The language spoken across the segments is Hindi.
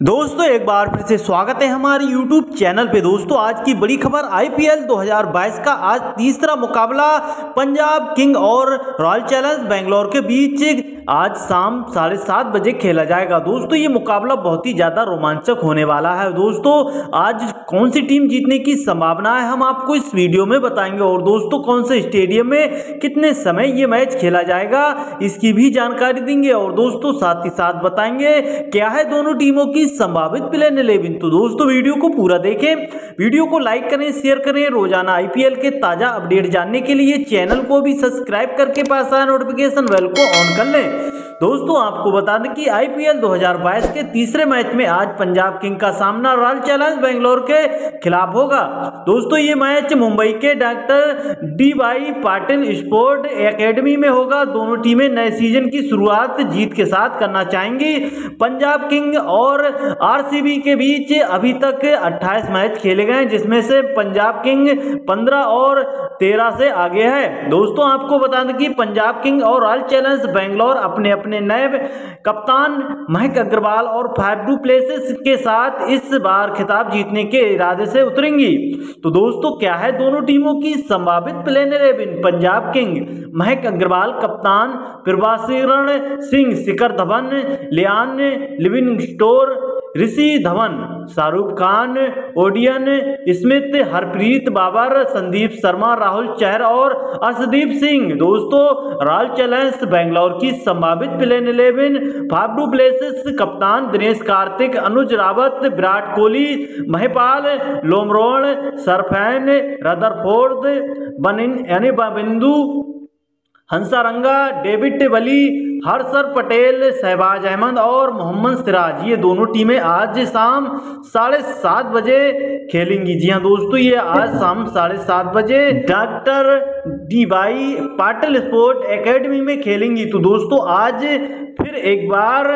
दोस्तों, एक बार फिर से स्वागत है हमारे YouTube चैनल पे। दोस्तों, आज की बड़ी खबर आईपीएल 2022 का आज तीसरा मुकाबला, पंजाब किंग और रॉयल चैलेंज बेंगलोर के बीच आज शाम साढ़े सात बजे खेला जाएगा। दोस्तों, ये मुकाबला बहुत ही ज़्यादा रोमांचक होने वाला है। दोस्तों, आज कौन सी टीम जीतने की संभावना है हम आपको इस वीडियो में बताएँगे। और दोस्तों, कौन से स्टेडियम में कितने समय ये मैच खेला जाएगा, इसकी भी जानकारी देंगे। और दोस्तों, साथ ही साथ बताएँगे, क्या है दोनों टीमों की संभावित प्लेन इलेवन तो दोस्तों, वीडियो को पूरा देखें। वीडियो को लाइक करें, शेयर करें। रोज़ाना आईपीएल के ताज़ा अपडेट जानने के लिए चैनल को भी सब्सक्राइब करके पास आया नोटिफिकेशन बेल को ऑन कर लें। दोस्तों, आपको बता दें कि आईपीएल 2022 के तीसरे मैच में आज पंजाब किंग का सामना रॉयल चैलेंज बेंगलोर के खिलाफ होगा। दोस्तों, ये मैच मुंबई के doctor D Y Patil sport academy में होगा। दोनों टीमें नए सीज़न की शुरुआत जीत के साथ करना चाहेंगी। पंजाब किंग और आरसीबी के बीच अभी तक 28 मैच खेले गए जिसमें से पंजाब किंग 15 और 13 से आगे है। दोस्तों, आपको बता दें कि पंजाब किंग और रॉयल चैलेंज बेंगलोर अपने अपने नए कप्तान महक अग्रवाल और फाइव टू प्लेसेस के साथ इस बार खिताब जीतने के इरादे से उतरेंगी। तो दोस्तों, क्या है दोनों टीमों की संभावित plane eleven? Punjab king Mayank Agarwal, कप्तान Prabhsimran Singh, Shikhar Dhawan, Liam Livingstone Rishi Dhawan, Shahrukh Khan, Odean, Smith, Harpreet, Brar, Sandeep Sharma, Rahul Chahar और अर्शदीप सिंह। दोस्तों रॉयल चैलेंज बेंगलोर की संभावित प्लेन इलेवन फाबडू प्लेसेस कप्तान दिनेश कार्तिक, अनुज रावत, विराट कोहली, महिपाल लोमरोन सरफैन, रदरफोर्ड, बनिन यानी बिंदु, हंसारंगा, डेविड वली हर्षर पटेल, शहबाज अहमद और मोहम्मद सिराज, ये दोनों टीमें आज शाम साढ़े सात बजे खेलेंगी। जी हाँ दोस्तों, ये आज शाम साढ़े सात बजे doctor D Y Patil sport academy में खेलेंगी। तो दोस्तों, आज फिर एक बार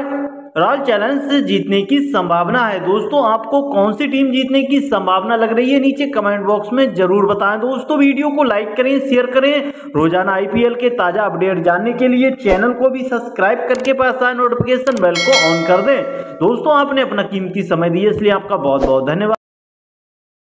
रॉयल चैलेंज जीतने की संभावना है। दोस्तों, आपको कौन सी टीम जीतने की संभावना लग रही है? नीचे कमेंट बॉक्स में ज़रूर बताएँ। दोस्तों, वीडियो को लाइक करें, शेयर करें। रोज़ाना आईपीएल के ताज़ा अपडेट जानने के लिए चैनल को भी सब्सक्राइब करके पास आए नोटिफिकेशन बेल को ऑन कर दें। दोस्तों, आपने अपना कीमती समय दिया इसलिए आपका बहुत बहुत धन्यवाद।